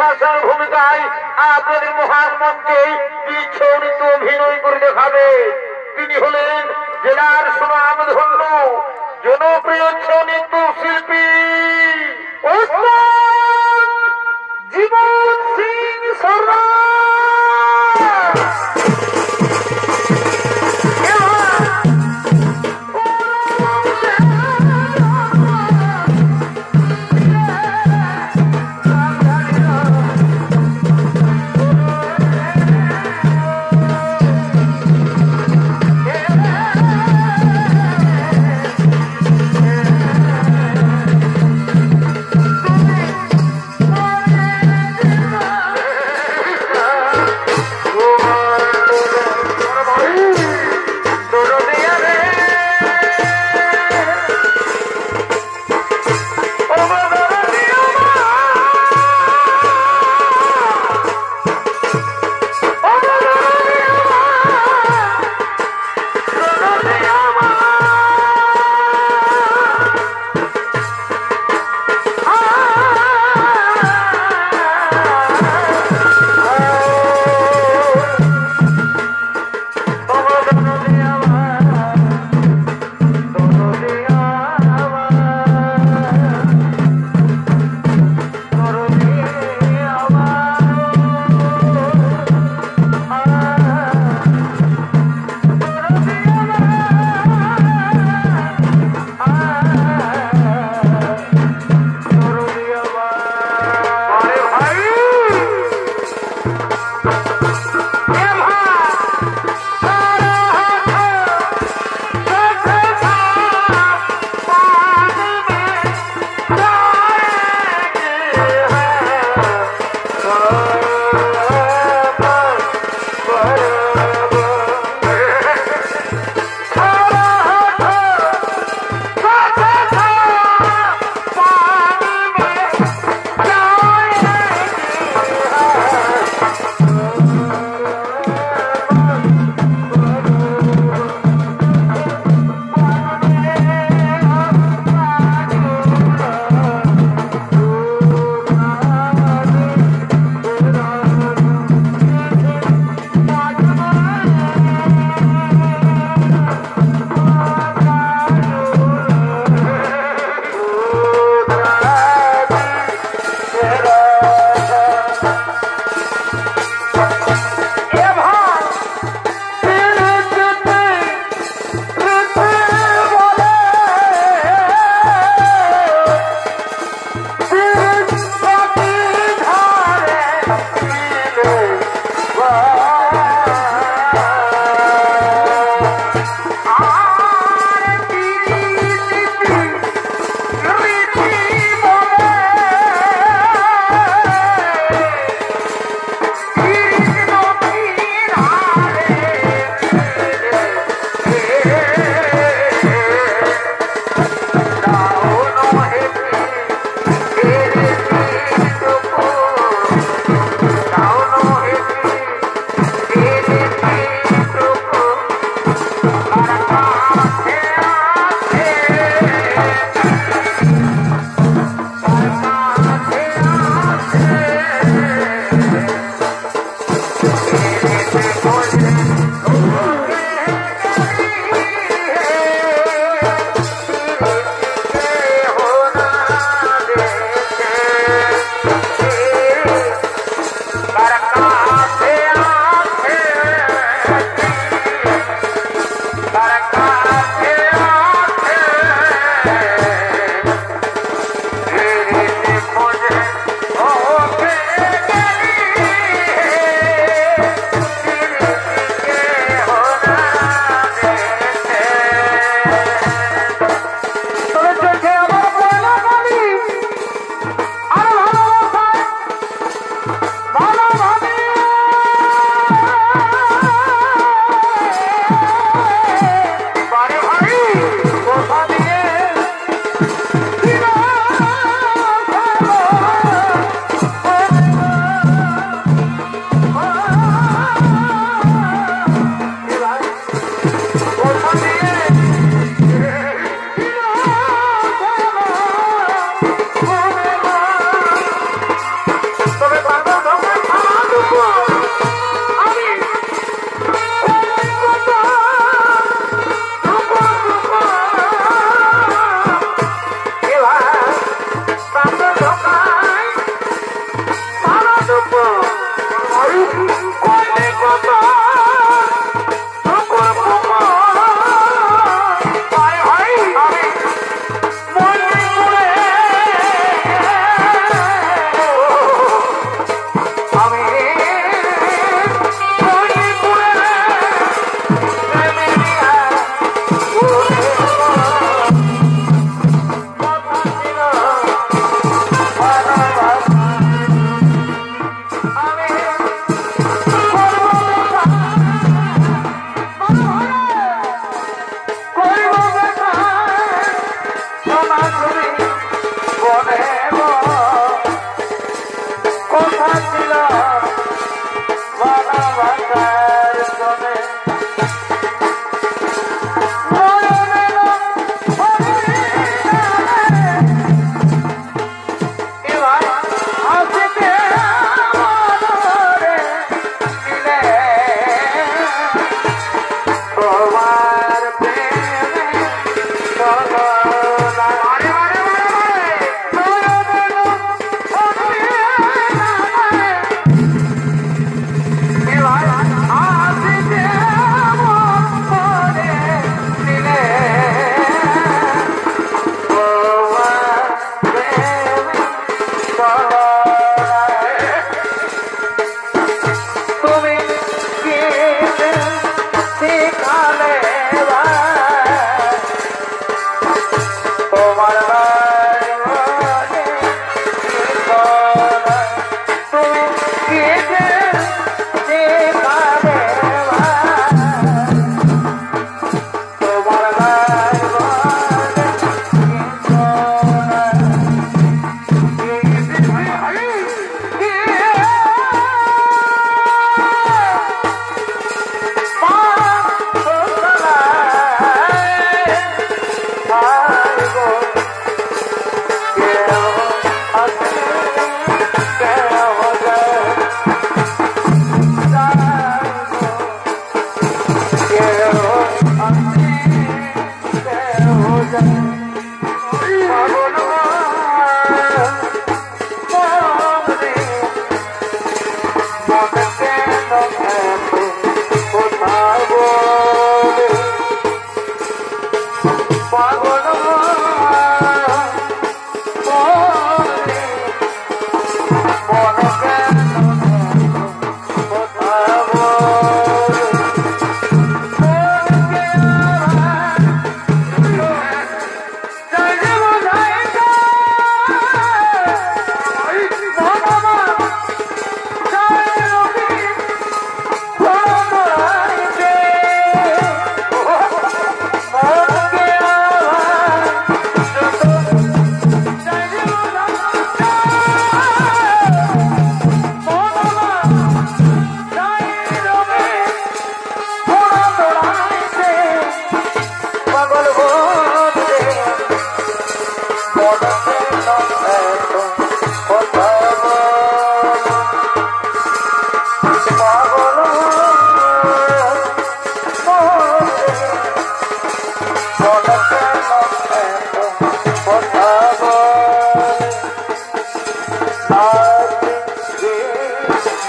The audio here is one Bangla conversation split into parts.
ভারী ভূমিকায় আপনাদের মহাত্মকে বিচ্ছরিত অভিনয় করে দেখাবে তিনি হলেন জেলার সুনাম ধন্য জনপ্রিয়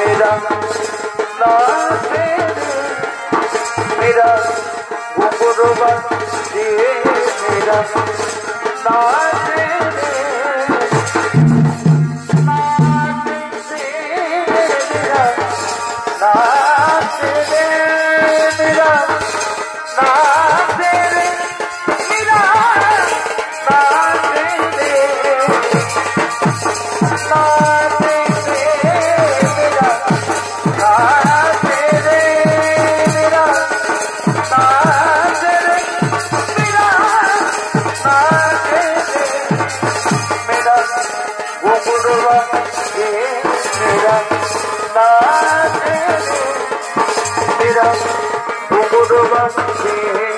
मेरा नाथ मेरा गुरुवर ये मेरा। Dios